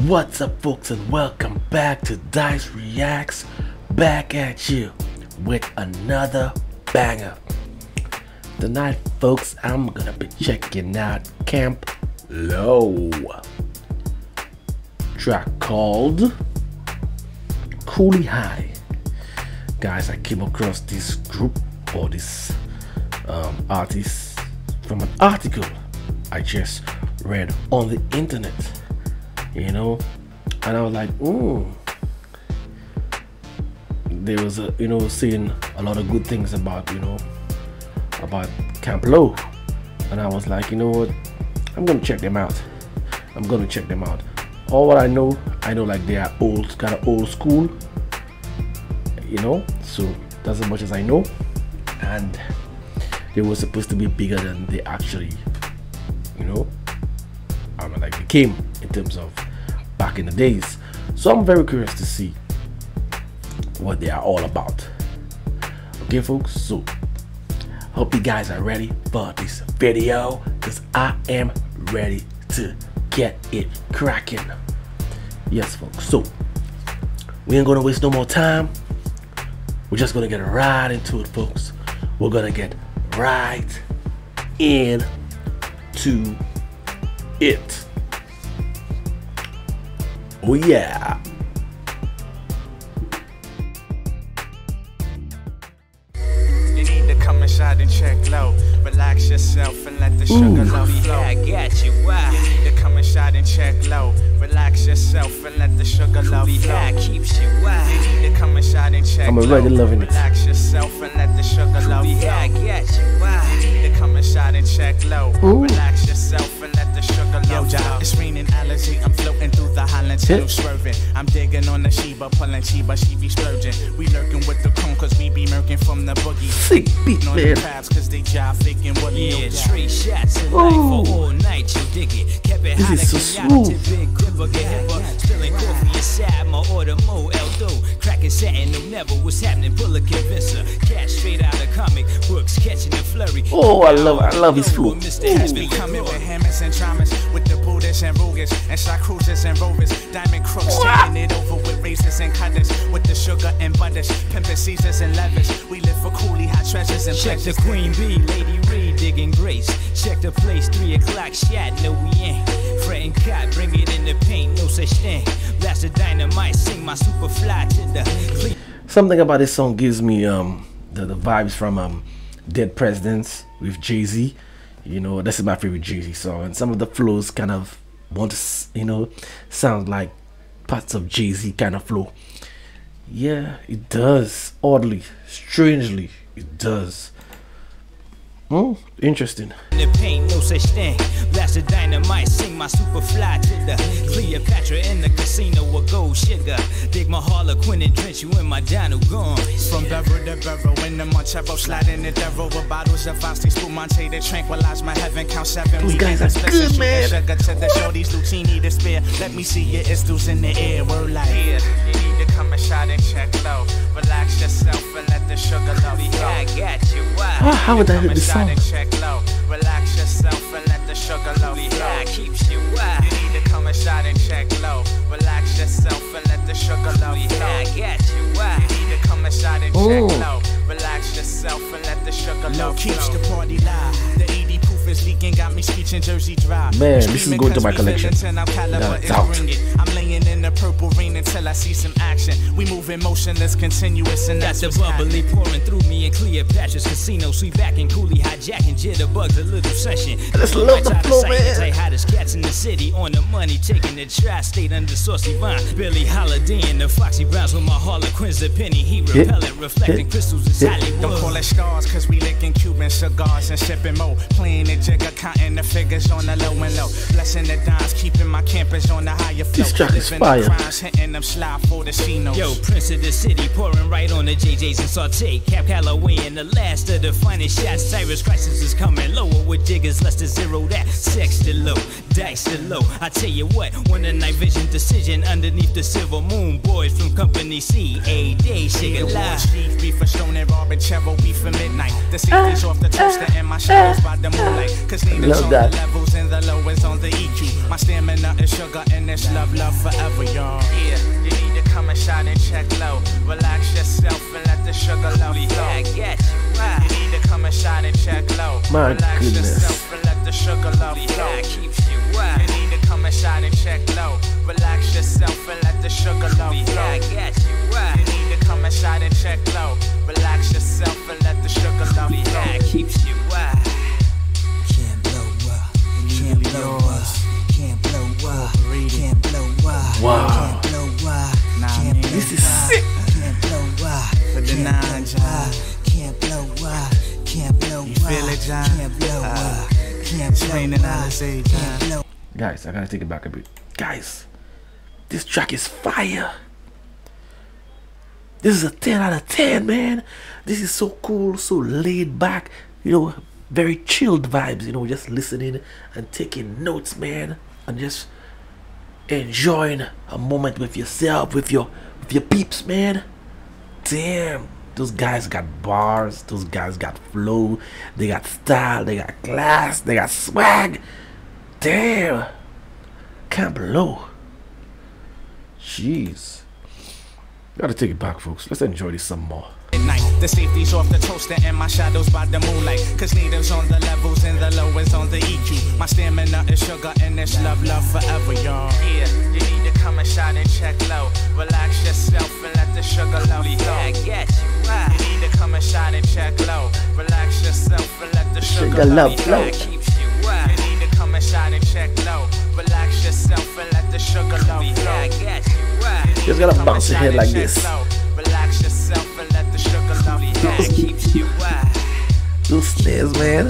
What's up, folks, and welcome back to Dyce Reacts. Back at you with another banger. Tonight, folks, I'm gonna be checking out Camp Lo. Track called Coolie High. Guys, I came across this group or this um, artist from an article I just read on the internet you know? And i was like oh there was a you know seeing a lot of good things about you know about Camp Lo and i was like you know what? I'm gonna check them out. I'm gonna check them out. All what i know i know like they are old kind of old school you know? So that's as much as i know. And they were supposed to be bigger than they actually you know I mean, like became in terms of back in the days. So I'm very curious to see what they are all about. Okay, folks. So hope you guys are ready for this video because I am ready to get it cracking. Yes, folks. So we ain't gonna waste no more time. We're just gonna get right into it, folks. We're gonna get right into it. Oh yeah. You need to come inside and check low. Relax yourself and let the sugar love flow. I got you. Why? You need to come inside and check low. Relax yourself and let the sugar love Be flow. high keeps you. Why? You need to come inside and check I'm low. already loving it. Relax yourself and let the sugar love Be high, I got you. Why? You need to come inside and check low. Ooh. Relax yourself and let the sugar love flow. It's raining allergy. I'm floating through the highlands, Hit. hill swerving. I'm digging on the Sheba, pulling Sheba, she be splurging. We lurking with the cone, cause we be murking from the boogie. Sick beat, On the man. crabs, cause they jive faking what Yeah, no three shots of life for all night. You dig it? Kept it This hot is so and smooth. Big gripper, get hipper. Spilling coffee inside my order, mo eldo. Cracking satin, no never. What's happening? Pull a convincer. Cash straight out of comic books, catching the flurry. Oh, I love I love his flow. Mr. Has Has been been coming with hammers and dramas, with the and Rugas, and shot cruisers and rovers, diamond crooks, taking it over with razors and cutters, with the sugar and butters, pimping Caesars and levers. We live for coolie hot treasures and Check the queen bee, Lady Reed digging grace. Check the place, three o'clock shot. No, we ain't. Fretting cot, bring it in the paint, no such thing. Blast the dynamite, sing my super fly to the cle- Something about this song gives me um the, the vibes from um Dead Presidents with Jay Z. You know, this is my favorite Jay Z song, and some of the flows kind of want to you know sound like parts of Jay Z kind of flow. Yeah, it does. Oddly, strangely, it does. Hmm, interesting. the paint, no such thing. Blast the dynamite, sing my super fly to the Cleopatra in the casino with gold sugar. Dig my Harlequin and drench you in my Donald Guns. From barrel to barrel, in the Montero, sliding the devil with bottles of Asti, Spumante to tranquilize my heaven. Count seven. Those guys are good, man. Sugar to the shorties, Luchini to spare. Let me see your istos in the air. Word like yeah. You need to come and shot and check low. Relax yourself and let the sugar love Be flow. high, I got you. Why? Ah, how would I Come hit and this song? and check low. Relax yourself and let the sugar love Be flow. high, keeps you. Why? You need to come and shot and check low. Relax yourself and let the sugar love Be flow. high, I you. Why? You need to come and shot and check low. Relax yourself and let the sugar Low love keeps flow. the party live. The 80 proof is leaking, got me speeching Jersey Drive. Man, this is going to 'cause my collection. feeling 10, our caliber Yeah, it's out. Purple until I see some action. We moving motionless, continuous, and Got that's the what's bubbly happening. pouring through me in Cleopatra's casino. Sweet back and coolie hijacking jitterbugs, a little session. I just love the flow, man. Say hottest cats in the city on the money, taking the tri-state under saucy vine. Billie Holiday and the Foxy Browns with my Harlequins, the penny he Hit. repellent, reflecting crystals is Hit. Hollywood. Don't call it stars, cause we licking Cuban cigars and sipping mo. Playing the jigger, counting the figures on the low and low. Blessing the dimes, keeping my campus on the higher flow. This track is fire. crimes, hitting them slide for the Cinos. Yo, Prince of the City, pouring right on the JJs and saute. Cab Calloway and the last of the finest shots. Cyrus Crisis is coming lower with jiggers, less than zero. That sex to low. dice are low. I tell you what, when a night vision decision underneath the silver moon, boys from Company C, a day, shake it live. Chief beef for Stone and Robin Chero beef for midnight. The safety's off the toaster and my shadows by the moonlight. Cause neither's Love on that. the levels and the lowest on the EQ. My stamina is sugar and it's love, love forever, y'all. Yeah, you need to come and shot and check low. Relax yourself and let the sugar love flow. I get you. You need to come and shot and check low. My Relax goodness. yourself and let the sugar love flow. I keeps you, why? This is up, sick. can't blow up, For the can't nine, blow John. can't blow up, can't blow You feel up, it, John? can't blow Uh, up, can't blow raining up, Alizé, can't John. blow Guys, I gotta take it back a bit. Guys, this track is fire. This is a 10 out of 10, man. This is so cool, so laid back, you know, very chilled vibes, you know, just listening and taking notes, man, and just enjoying a moment with yourself, with your with your peeps, man. Damn, those guys got bars, those guys got flow, they got style, they got class, they got swag. Damn. Can't blow. Jeez. Gotta take it back, folks. Let's enjoy this some more. At night, the safety's off the toaster and my shadows by the moonlight. Cause neither's on the levels and the lowest on the EQ. My stamina is sugar and it's love, love forever, y'all. Yeah, you need to come and shot and check low. Relax yourself and let the sugar love flow. I get you, why? You need to come and shot and check low. Relax yourself and let the sugar, Sugar love love flow. Keeps you, why? You need to come and shot and check low. Relax yourself and let the sugar love flow. I get you, why? Just gotta bounce your head like this. low. Sugar love keeps you, why? Those snares, man.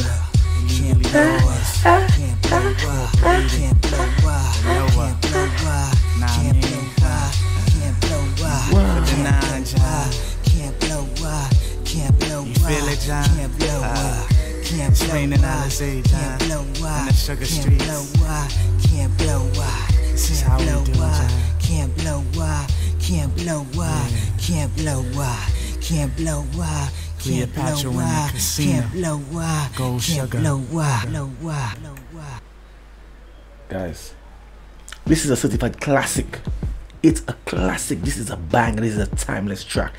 can't blow us, can't blow up, can't blow up, can't blow up, can't blow up, can't blow up, Wow. can't Nah, John. can't blow up, can't blow up, You feel it, John? can't blow up, can't It's blow raining up, Alizé, John. can't blow up, In the sugar can't streets. blow up, can't blow up, This is can't how we blow do, up, John. can't blow up, can't blow up, can't blow up, can't blow up. Can't Cleopatra blow in the casino. can't blow up, Gold can't sugar. blow up, blow up, blow up. Guys, this is a certified classic. It's a classic. This is a bang. This is a timeless track.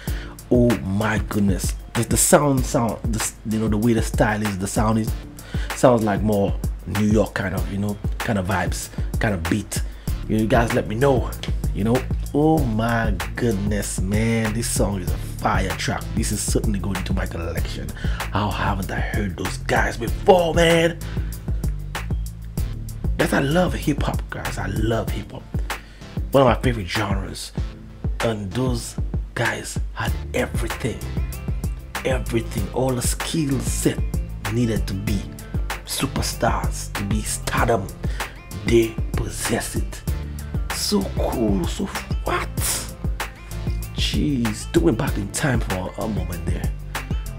Oh my goodness. The, the sound, sound, the, you know, the way the style is, the sound is, sounds like more New York kind of, you know, kind of vibes, kind of beat. You, you guys let me know, you know. Oh my goodness, man. This song is a fire track. This is certainly going into my collection. How haven't I heard those guys before, man? Guys, I love hip hop, guys. I love hip hop. One of my favorite genres. And those guys had everything. Everything. All the skill set needed to be superstars, to be stardom. They possess it. So cool. So what? Jeez. Doing back in time for a moment there.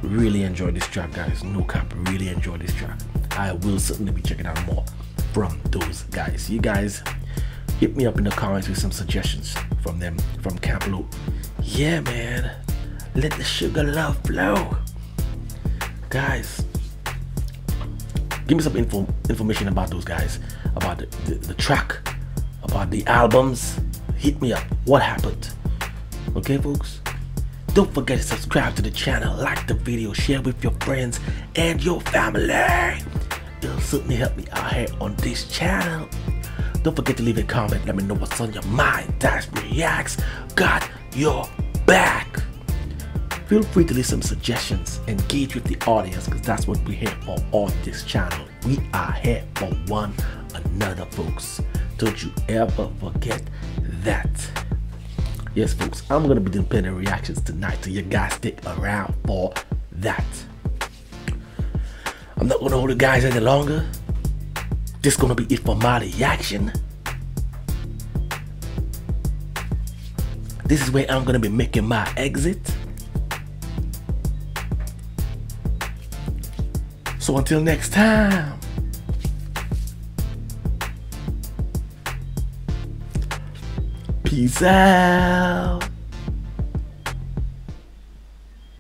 Really enjoy this track, guys. No cap. Really enjoy this track. I will certainly be checking out more from those guys. You guys hit me up in the comments with some suggestions from them from Camp Lo. Yeah, man. Let the sugar love flow. Guys, give me some info information about those guys, about the, the, the track, about the albums. Hit me up. What happened? Okay, folks? Don't forget to subscribe to the channel, like the video, share with your friends and your family. It'll certainly help me out here on this channel. Don't forget to leave a comment. Let me know what's on your mind. Dash Reacts got your back. Feel free to leave some suggestions. Engage with the audience because that's what we're here for on this channel. We are here for one another, folks. Don't you ever forget that. Yes, folks, I'm gonna be doing plenty reactions tonight, so you guys stick around for that. I'm not gonna hold you guys any longer. This gonna be it for my reaction. This is where I'm gonna be making my exit. So until next time, Peace out.